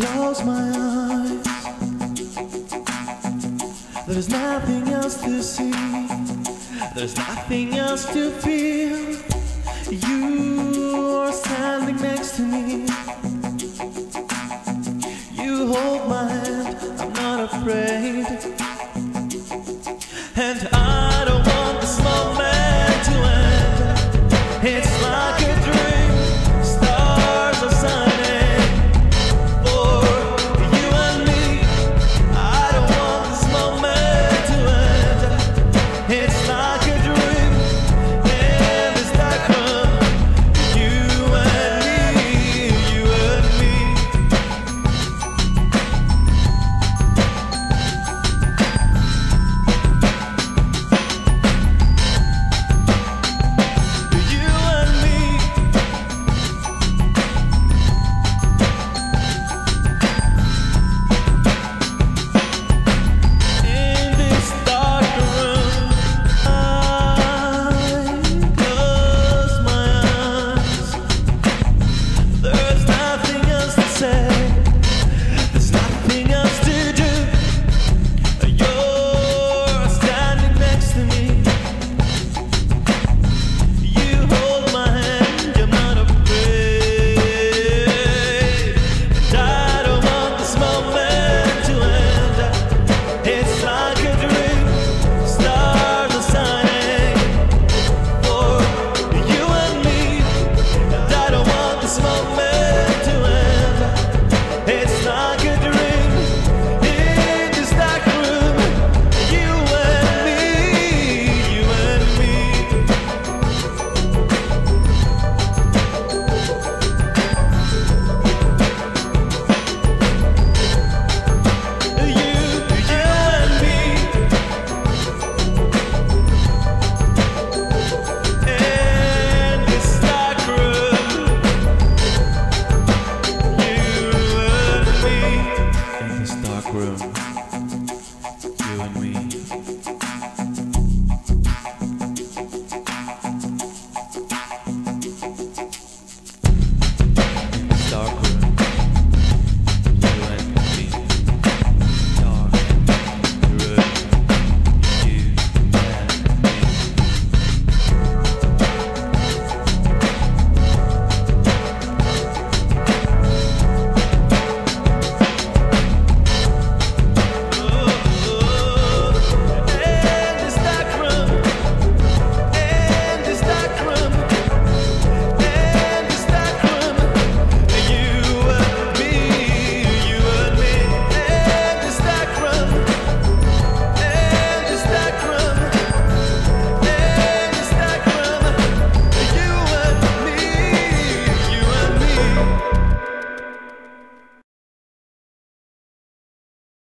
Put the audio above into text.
close my eyes. There's nothing else to see. There's nothing else to feel. You are standing next to me. You hold my hand. I'm not afraid. And I